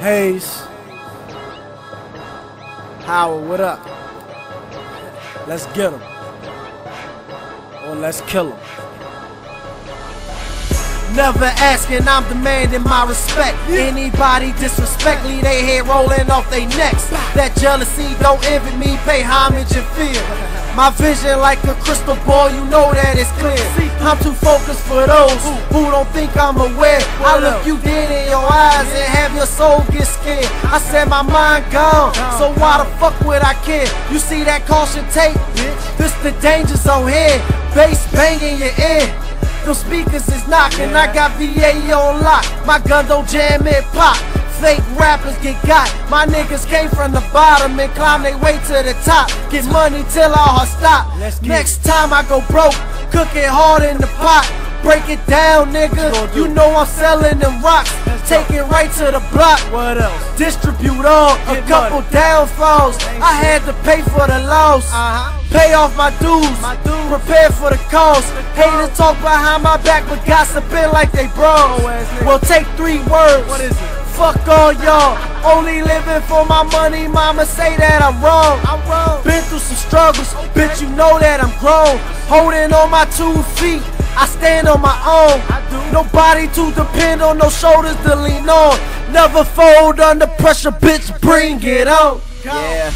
Haze. Howard, what up? Let's get him. Or let's kill him. Never asking, I'm demanding my respect. Anybody disrespect, leave they head rolling off their necks. That jealousy don't envy me, pay homage and fear. My vision like a crystal ball, you know that it's clear. I'm too focused for those who don't think I'm aware. I look you dead in your eyes and have your soul get scared. I said my mind gone, so why the fuck would I care? You see that caution tape? This the danger zone here. Bass banging your ear. Them speakers is knocking, I got VA on lock. My gun don't jam it pop. Fake rappers get got. My niggas came from the bottom and climb their way to the top. Get money till all heart stop. Next time I go broke, cook it hard in the pot. Break it down, nigga. You know I'm selling them rocks. Take it right to the block. What else? Distribute all a couple downfalls. I had to pay for the loss. Uh-huh. Pay off my dues. Prepare for the cost. Haters talk behind my back, but gossiping like they bros. Well, take three words. What is it? Fuck all y'all. Only living for my money. Mama say that I'm wrong. I'm wrong. Been through some struggles, bitch. You know that I'm grown. Holding on my two feet. I stand on my own. Nobody to depend on, no shoulders to lean on. Never fold under pressure, bitch. Bring it on. Yeah.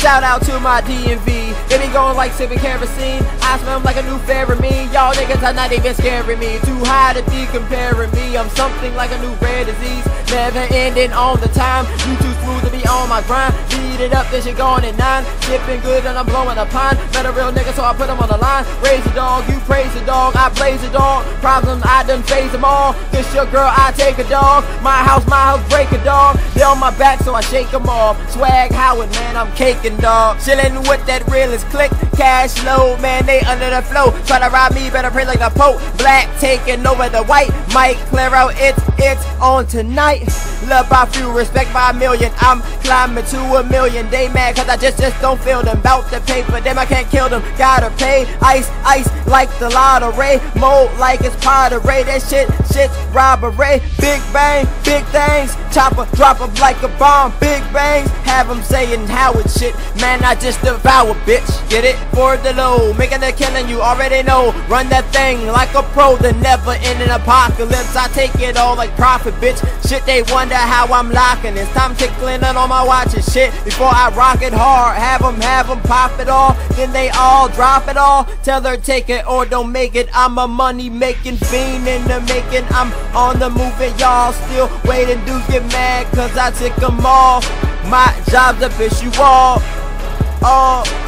Shout out to my DMV. They be going like sipping kerosene. I smell like a new Pheromene. Y'all niggas are not even scaring me. Too high to be comparing me. I'm something like a new rare disease. Never ending on the time. You too smooth to be on my grind. Beat it up, then shit going at nine. Sipping good and I'm blowing a pine. Met a real nigga, so I put him on the line. Raise the dog, you praise the dog. I blaze the dog. Problems, I done phase them all. This your girl, I take a dog. My house, my house, break a dog. They on my back, so I shake them off. Swag Howard, man, I'm caking dog. Chillin' with that realest click. Cash low, man, they under the flow. Try to rob me, better pray like the Pope. Black taking over the white. Might clear out, it's, it's on tonight. Love by few, respect by a million. I'm climbing to a million. They mad cause I just, just don't feel them. Bout the paper, them I can't kill them. Gotta pay. Ice, ice, like the lottery. Mold like it's pottery. That shit, shit's robbery. Big bang, big things. Chopper, drop 'em like a bomb. Big bangs, have have 'em saying Howard shit. Man, I just devour, bitch. Get it? For the low. Making a killing, you already know. Run that thing like a pro. The never ending apocalypse. I take it all like profit, bitch. Shit, they wonder how I'm locking. It's time tickling on my watch and shit. Before I rock it hard, have 'em, have 'em pop it all. Then they all drop it all. Tell her take it or don't make it. I'm a money making fiend in the making. I'm on the move and y'all still waiting. Dudes get mad cause I took 'em off. My job's to piss you off. Oh.